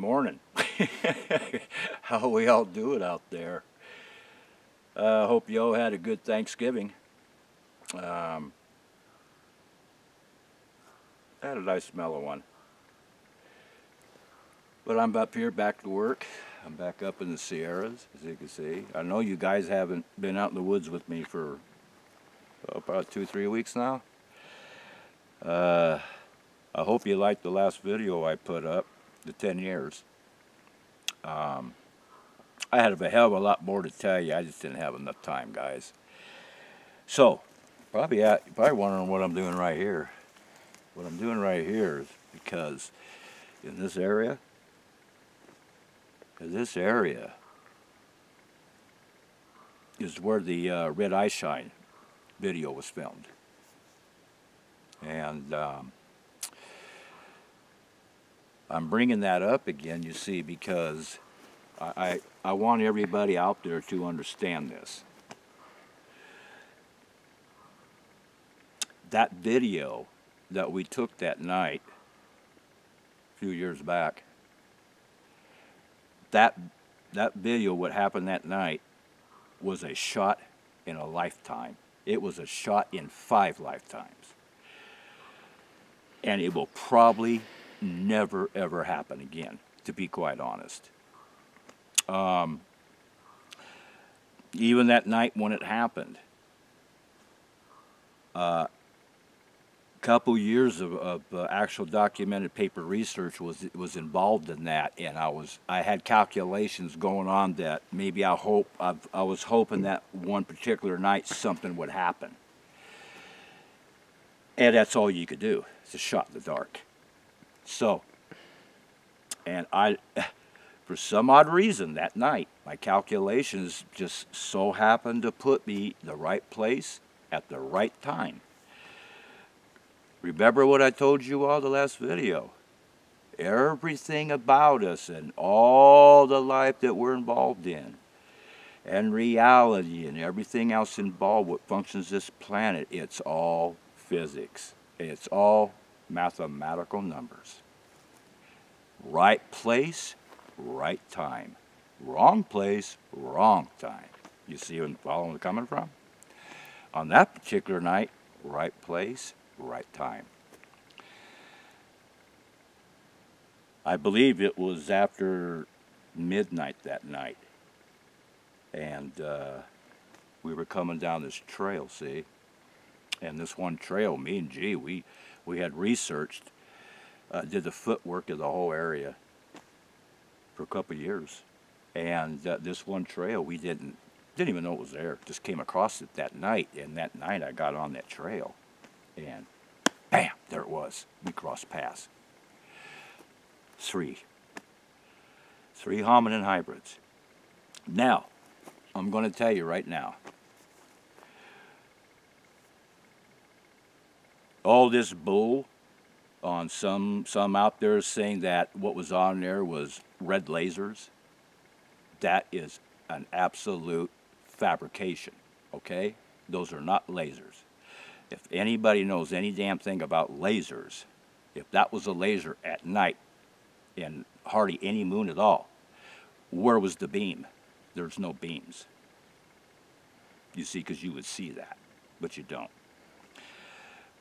morning. How we all do it out there? I uh, hope you all had a good Thanksgiving. Um, I had a nice mellow one. But I'm up here back to work. I'm back up in the Sierras, as you can see. I know you guys haven't been out in the woods with me for oh, about two, three weeks now. Uh, I hope you liked the last video I put up, the 10 years. Um, I had a hell of a lot more to tell you. I just didn't have enough time, guys. So, probably, at, probably wondering what I'm doing right here. What I'm doing right here is because in this area, this area is where the uh, Red Eye Shine video was filmed. And um, I'm bringing that up again, you see, because I, I, I want everybody out there to understand this. That video that we took that night a few years back, that, that video, what happened that night, was a shot in a lifetime. It was a shot in five lifetimes. And it will probably never ever happen again, to be quite honest. Um, even that night when it happened, a uh, couple years of, of uh, actual documented paper research was was involved in that, and I was I had calculations going on that maybe I hope I've, I was hoping that one particular night something would happen, and that's all you could do. It's a shot in the dark. So, and I, for some odd reason that night, my calculations just so happened to put me the right place at the right time. Remember what I told you all the last video. Everything about us and all the life that we're involved in and reality and everything else involved what functions this planet, it's all physics. It's all mathematical numbers. Right place, right time. Wrong place, wrong time. You see where I'm coming from? On that particular night, right place, right time. I believe it was after midnight that night. And uh, we were coming down this trail, see? And this one trail, me and G, we we had researched, uh, did the footwork of the whole area for a couple years. And uh, this one trail, we didn't didn't even know it was there. Just came across it that night, and that night I got on that trail, and bam, there it was. We crossed paths. Three. Three hominin hybrids. Now, I'm going to tell you right now, all this bull on some some out there saying that what was on there was red lasers that is an absolute fabrication okay? Those are not lasers. If anybody knows any damn thing about lasers if that was a laser at night and hardly any moon at all where was the beam? There's no beams. You see because you would see that but you don't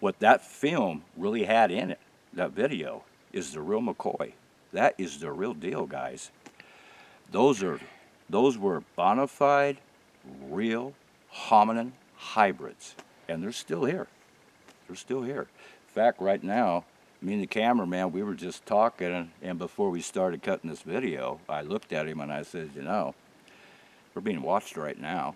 what that film really had in it, that video, is the real McCoy. That is the real deal, guys. Those are, those were bona fide, real hominin hybrids, and they're still here. They're still here. In fact, right now, me and the cameraman, we were just talking, and, and before we started cutting this video, I looked at him and I said, you know, we're being watched right now,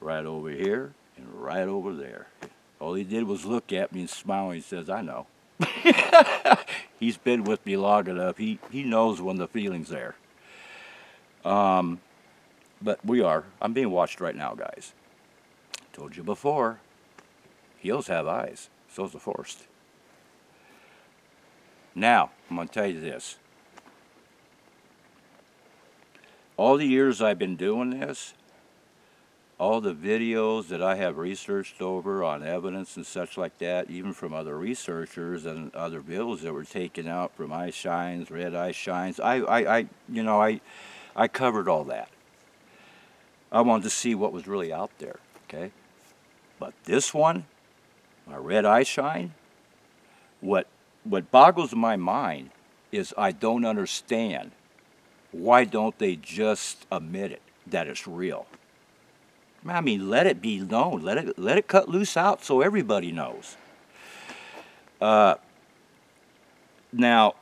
right over here and right over there. All he did was look at me and smile. And he says, I know. He's been with me long enough. He, he knows when the feeling's there. Um, but we are. I'm being watched right now, guys. Told you before, heels have eyes. So's the forest. Now, I'm going to tell you this. All the years I've been doing this, all the videos that I have researched over on evidence and such like that, even from other researchers and other bills that were taken out from eye shines, red eye shines, I, I, I you know, I, I covered all that. I wanted to see what was really out there, okay? But this one, my red eye shine, what, what boggles my mind is I don't understand why don't they just admit it, that it's real? I mean, let it be known. Let it let it cut loose out so everybody knows. Uh, now,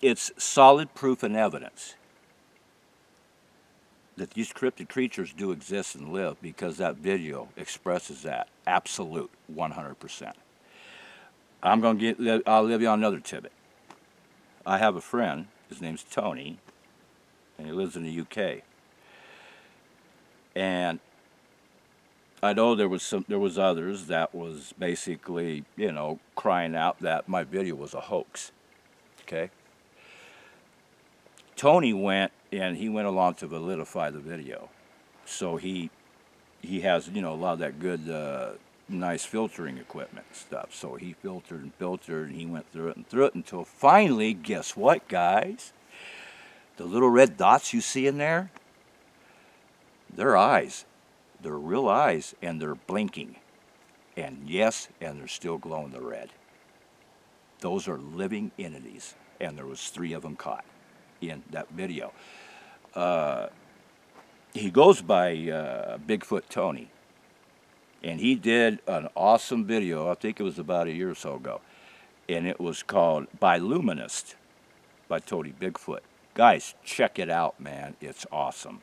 it's solid proof and evidence that these cryptid creatures do exist and live because that video expresses that absolute 100%. I'm going to get, I'll leave you on another tidbit. I have a friend his name's Tony, and he lives in the UK. And I know there was some, there was others that was basically, you know, crying out that my video was a hoax. Okay. Tony went and he went along to validify the video, so he he has you know a lot of that good uh, nice filtering equipment and stuff. So he filtered and filtered and he went through it and through it until finally, guess what, guys? The little red dots you see in there, they're eyes. They're real eyes and they're blinking. And yes, and they're still glowing the red. Those are living entities. And there was three of them caught in that video. Uh, he goes by uh, Bigfoot Tony and he did an awesome video. I think it was about a year or so ago, and it was called Bioluminist by Tony Bigfoot. Guys, check it out, man. It's awesome.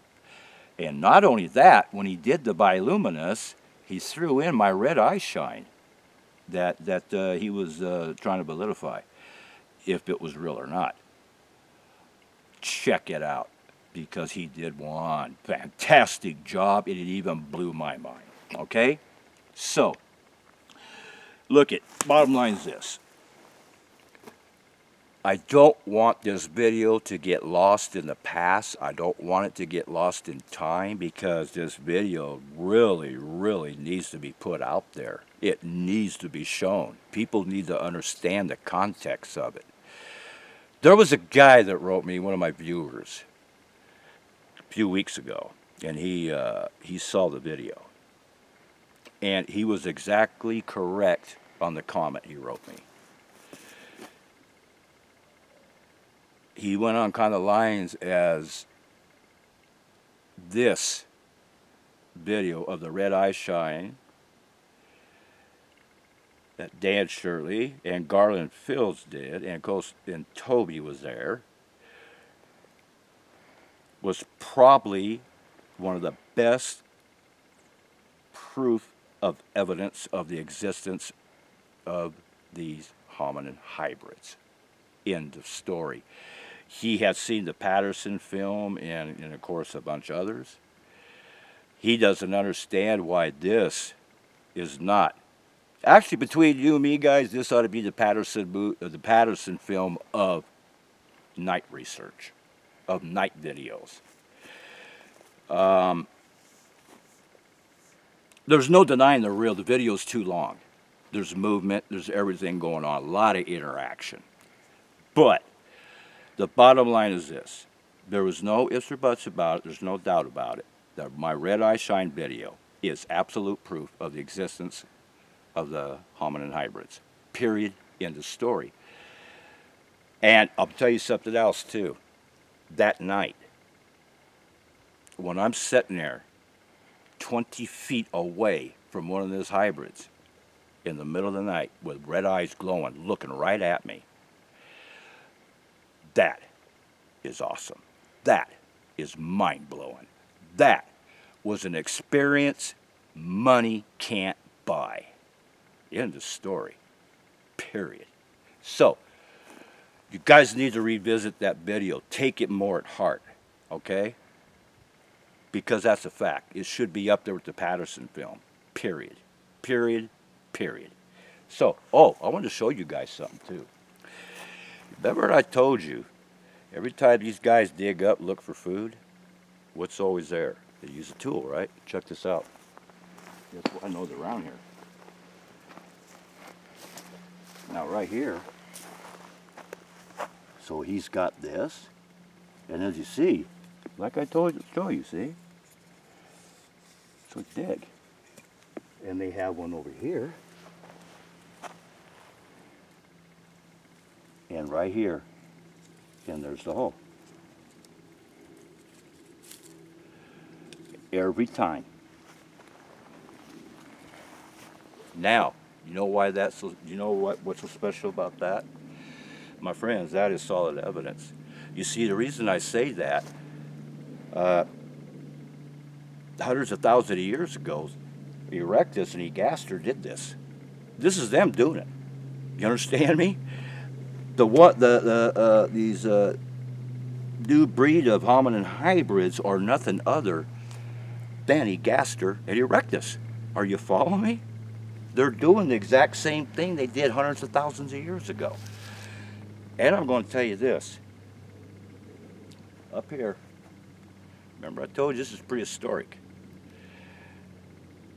And not only that, when he did the Bioluminist, he threw in my red eye shine that that uh, he was uh, trying to validify, if it was real or not. Check it out because he did one fantastic job. It even blew my mind. Okay. So, look at, bottom line is this. I don't want this video to get lost in the past. I don't want it to get lost in time because this video really, really needs to be put out there. It needs to be shown. People need to understand the context of it. There was a guy that wrote me, one of my viewers, a few weeks ago, and he, uh, he saw the video. And he was exactly correct on the comment he wrote me. He went on kind of lines as this video of the red eye shine that Dan Shirley and Garland Fields did, and of course, and Toby was there, was probably one of the best proof of evidence of the existence of these hominin hybrids. End of story. He had seen the Patterson film and, and of course a bunch of others. He doesn't understand why this is not. Actually, between you and me, guys, this ought to be the Patterson uh, the Patterson film of night research, of night videos. Um, there's no denying they're real. The video's too long. There's movement, there's everything going on, a lot of interaction. But the bottom line is this. There was no ifs or buts about it. There's no doubt about it. That my Red Eye Shine video is absolute proof of the existence of the hominin hybrids. Period. End of story. And I'll tell you something else too. That night, when I'm sitting there 20 feet away from one of those hybrids in the middle of the night with red eyes glowing, looking right at me. That is awesome. That is mind blowing. That was an experience money can't buy. End of story. Period. So, you guys need to revisit that video. Take it more at heart. Okay? Because that's a fact. It should be up there with the Patterson film. Period. Period. Period. So, oh, I want to show you guys something too. Remember I told you Every time these guys dig up, look for food, what's always there? They use a tool, right? Check this out. Guess what? I know they're around here. Now, right here, so he's got this, and as you see, like I told you, show you, see? So dig. And they have one over here. And right here, and there's the hole. Every time. Now, you know why that's so, you know what, what's so special about that? My friends, that is solid evidence. You see, the reason I say that, uh, hundreds of thousands of years ago, Erectus and Ergaster did this. This is them doing it. You understand me? The what the the uh, these uh, new breed of hominin hybrids are nothing other than Ergaster and Erectus. Are you following me? They're doing the exact same thing they did hundreds of thousands of years ago. And I'm going to tell you this. Up here, remember I told you this is prehistoric.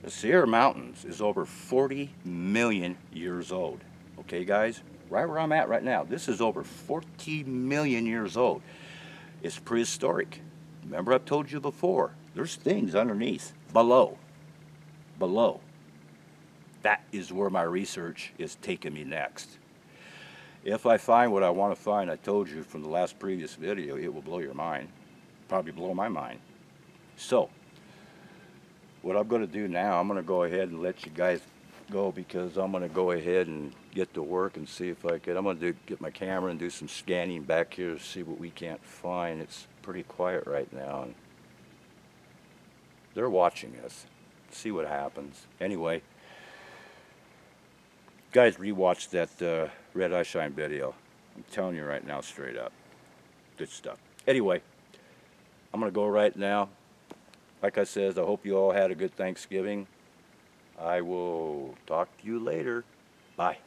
The Sierra Mountains is over 40 million years old. Okay, guys? Right where I'm at right now. This is over 40 million years old. It's prehistoric. Remember I've told you before, there's things underneath, below, below. That is where my research is taking me next. If I find what I want to find, I told you from the last previous video, it will blow your mind. Probably blow my mind. So, what I'm going to do now, I'm going to go ahead and let you guys go because I'm going to go ahead and get to work and see if I can. I'm going to get my camera and do some scanning back here to see what we can't find. It's pretty quiet right now. and They're watching us. See what happens. Anyway, guys, rewatch that uh, Red Eye Shine video. I'm telling you right now, straight up. Good stuff. Anyway, I'm going to go right now like I said, I hope you all had a good Thanksgiving. I will talk to you later. Bye.